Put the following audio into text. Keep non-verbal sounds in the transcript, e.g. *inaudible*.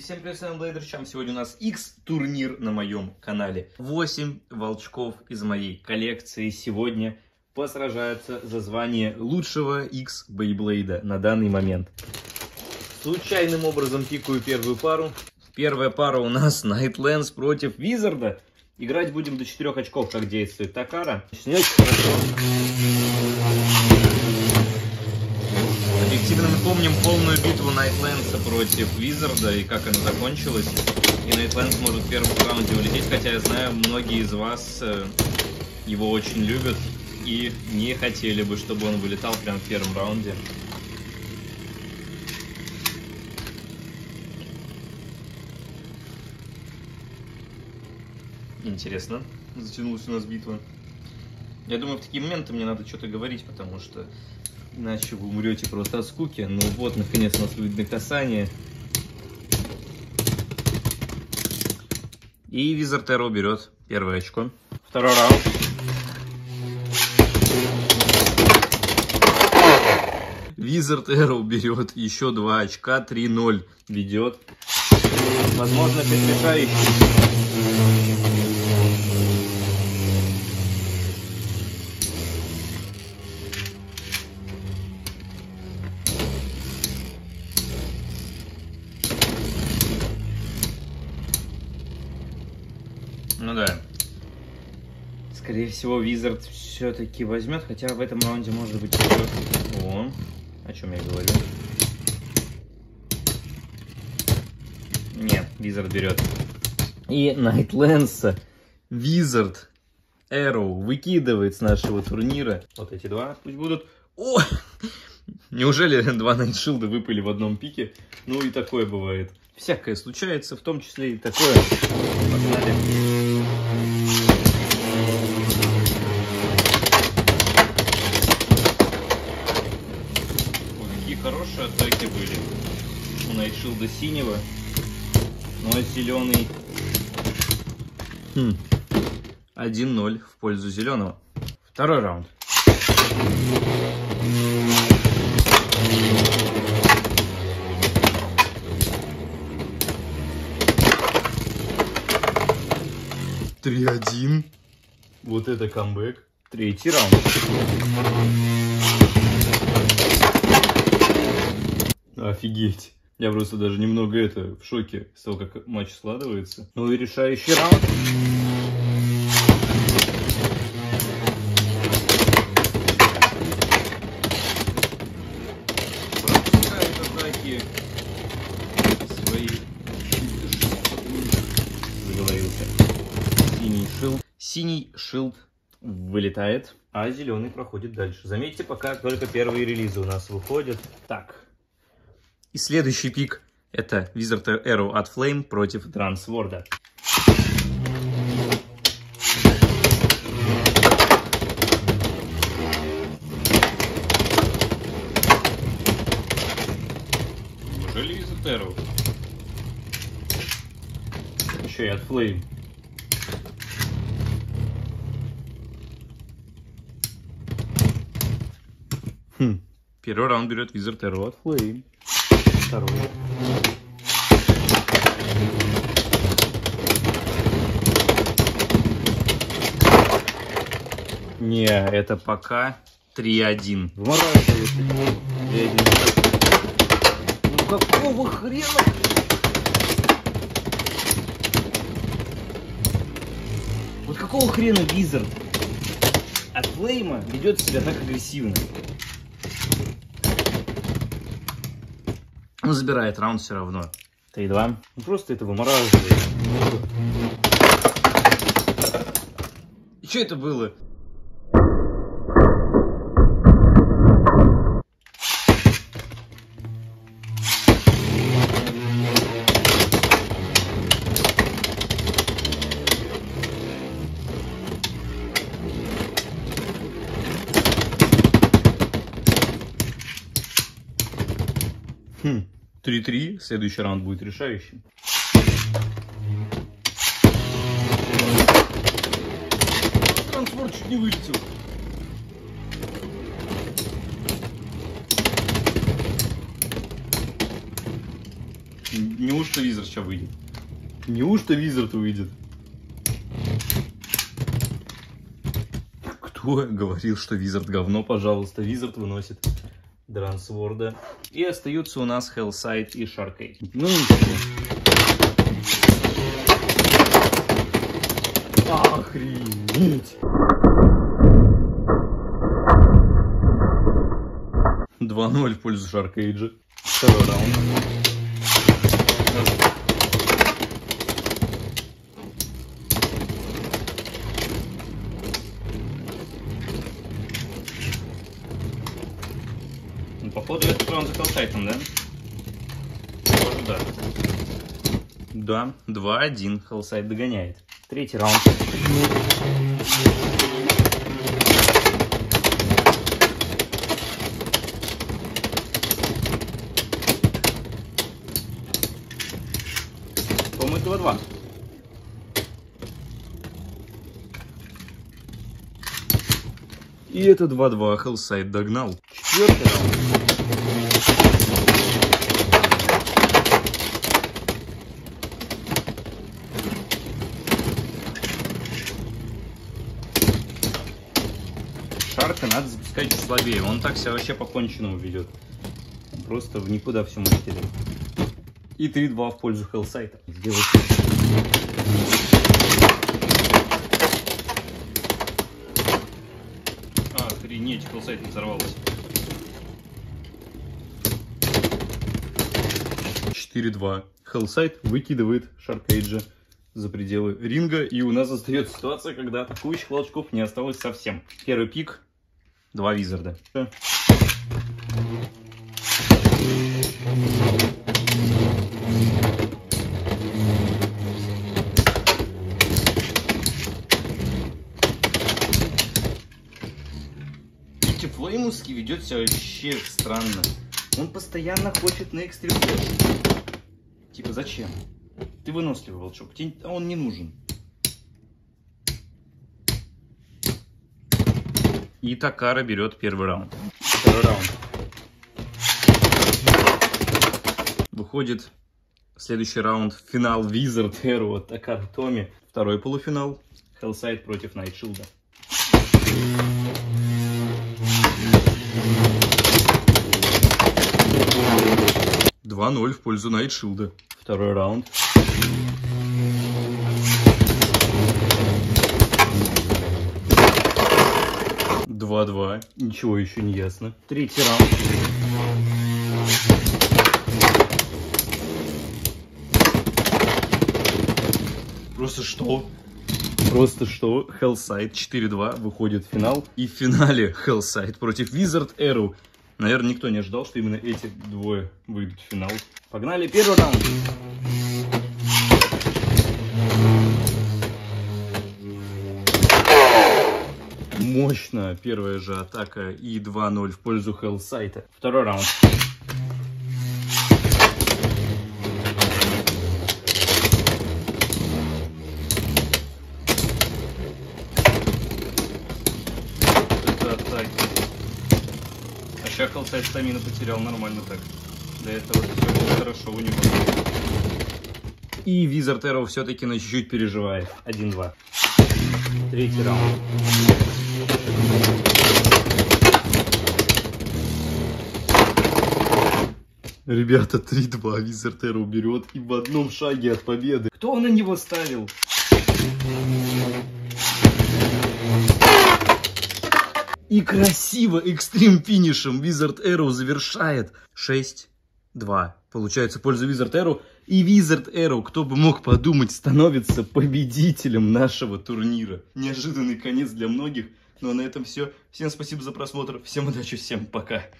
всем привет, с вами Блейдер Чам. Сегодня у нас X турнир на моем канале. 8 волчков из моей коллекции сегодня посражаются за звание лучшего X Бейблейда на данный момент. Случайным образом пикаю первую пару. Первая пара у нас *laughs* Nightlands против Визарда. Играть будем до 4 очков, как действует Такара. Снять хорошо. Объективно мы помним полную битву Найтленса против Визарда и как она закончилась. И Найтленс может в первом раунде улететь, хотя я знаю, многие из вас э, его очень любят и не хотели бы, чтобы он вылетал прямо в первом раунде. Интересно, затянулась у нас битва. Я думаю, в такие моменты мне надо что-то говорить, потому что иначе вы умрете просто от скуки. Ну вот, наконец, у нас видно касание. И Визард Эро берет первое очко. Второй раунд. Визард Эро берет еще два очка, 3-0 ведет. Возможно, опять Ну да. Скорее всего, Визард все-таки возьмет, хотя в этом раунде может быть. О, о чем я говорю. Нет, Визард берет. И Найтленса Визард Arrow выкидывает с нашего турнира. Вот эти два пусть будут. О! Неужели два Найтшилда выпали в одном пике? Ну и такое бывает. Всякое случается, в том числе и такое. Погнали. Найтшилда синего. Ну а зеленый... Хм. 1-0 в пользу зеленого. Второй раунд. Три один. Вот это камбэк. Третий раунд. Офигеть. Я просто даже немного это в шоке с того, как матч складывается. Ну и решающий раунд. Пропускает атаки свои. Заговорился. Синий шилд. Синий шилд вылетает, а зеленый проходит дальше. Заметьте, пока только первые релизы у нас выходят. Так, и следующий пик это Wizard Arrow от Flame против Трансворда. Неужели Wizard Arrow? Еще и от Flame. Хм. Первый раунд берет Wizard Arrow от Flame второй. Не, это пока 3-1. Вмораживает. 3-1. Ну какого хрена? Вот какого хрена Визард от Флейма ведет себя так агрессивно? Он забирает раунд все равно. 3-2. Ну просто это вымораживает. Что это было? 3-3. Следующий раунд будет решающим. Трансфор чуть не вылетел. Неужто Визард сейчас выйдет? Неужто Визард выйдет? Кто говорил, что Визард говно? Пожалуйста, Визард выносит Дрансворда. И остаются у нас Hellside и Шаркей. Ну ничего. Охренеть! 2-0 в пользу Шаркейджа. Второй раунд. Походу этот раунд за Хелсайтом, да? Похоже, да. Да, 2-1. Хелсайт догоняет. Третий раунд. По-моему, 2-2. И это 2-2. Хелсайт догнал. Четвертый раунд. Запускать слабее. Он так себя вообще по конченому ведет. Просто в никуда все мастерит. И 3-2 в пользу Хелсайта. Сделать. Охренеть, Хелсайт взорвалась. 4-2. Хелсайт выкидывает Шаркейджа за пределы ринга. И у нас остается ситуация, когда атакующих волчков не осталось совсем. Первый пик. Два визарда. Флеймовский ведет себя вообще странно. Он постоянно хочет на экстрим. Типа, зачем? Ты выносливый волчок, тебе а он не нужен. И Такара берет первый раунд. Второй раунд. Выходит следующий раунд. Финал Wizard Hero Такара Томи. Второй полуфинал. Hellside против Найтшилда. Два ноль в пользу Найтшилда. Второй раунд. Два-два. Ничего еще не ясно. Третий раунд. Просто что? Просто что? Hellside 4-2 выходит в финал. И в финале Hellside против Wizard Arrow. Наверное, никто не ожидал, что именно эти двое выйдут в финал. Погнали, первый раунд. Мощно первая же атака и 2-0 в пользу Hellside. Второй раунд. Это атаки. А сейчас стамину потерял нормально так. До этого все хорошо у него. И Wizard Arrow все-таки на чуть-чуть переживает. 1-2. Третий раунд. Ребята, 3-2 Wizard Arrow берет и в одном шаге от победы. Кто на него ставил? И красиво экстрим финишем Wizard Arrow завершает 6-2. Получается пользу Wizard Arrow. И Wizard Arrow, кто бы мог подумать, становится победителем нашего турнира. Неожиданный конец для многих. Ну а на этом все. Всем спасибо за просмотр. Всем удачи, всем пока.